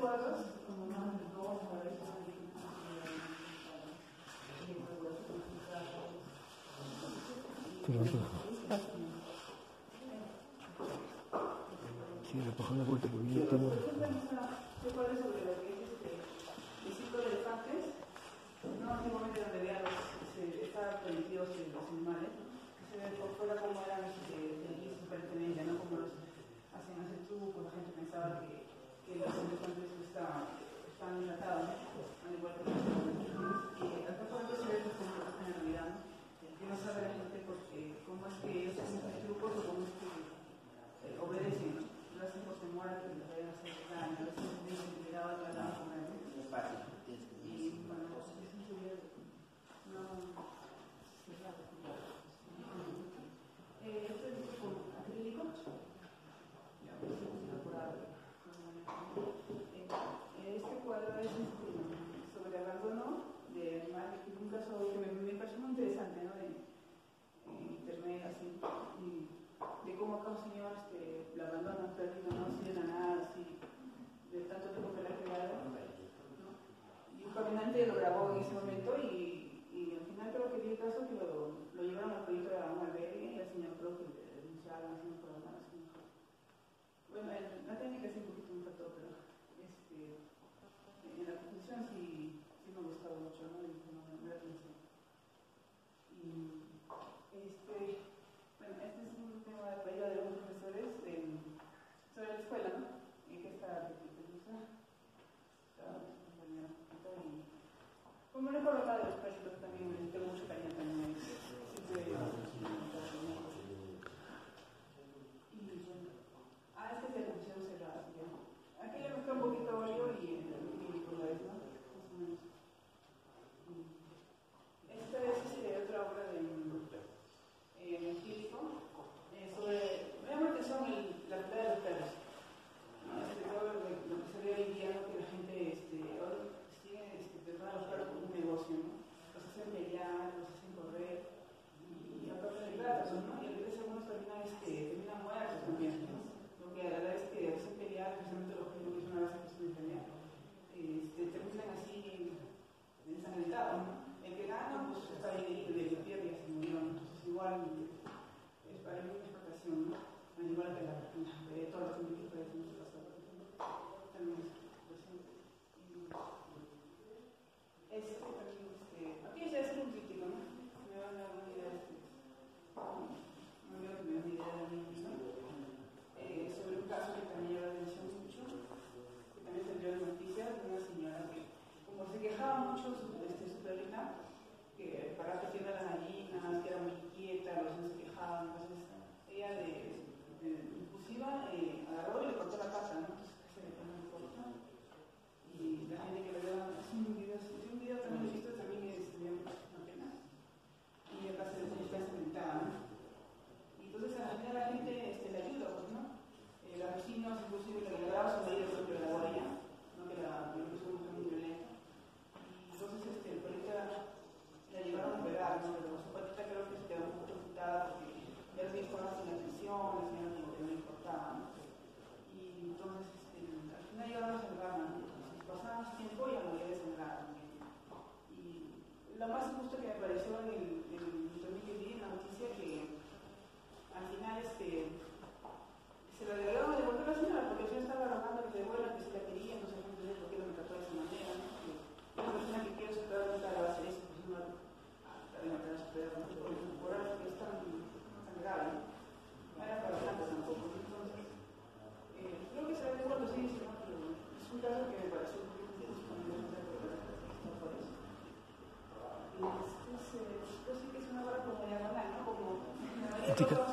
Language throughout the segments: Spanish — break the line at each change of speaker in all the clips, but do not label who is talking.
acuerdas? Sí, la página vuelta que
vi sobre lo que es este? Discípulo de elefantes. No, antiguamente donde veía los. Estaban los animales. Se ve por fuera cómo eran. Este, Bueno, la técnica es un poquito un factor, pero lo más justo que me pareció en el práctica.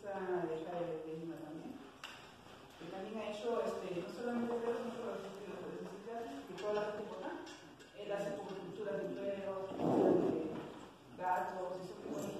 gusta dejar el erotismo también. Y también ha hecho, este, no solamente el no solo los reciclajes, que toda la temporada, él hace como culturas de perros, de gatos, eso que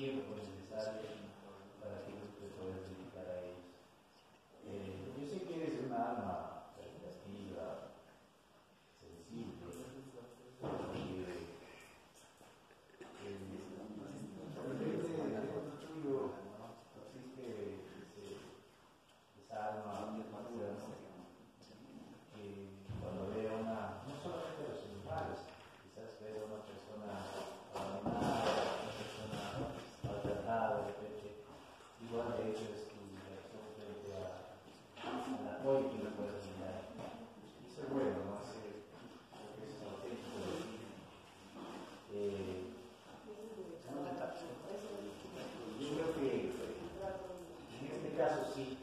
given y eh, pues, Yo creo que pues, en este
caso
sí.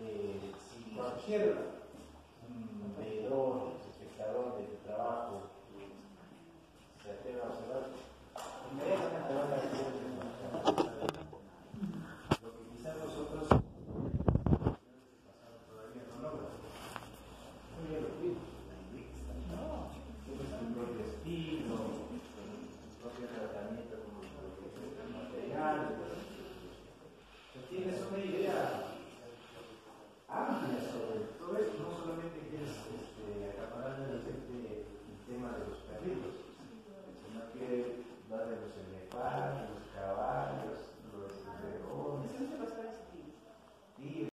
Eh,
si cualquier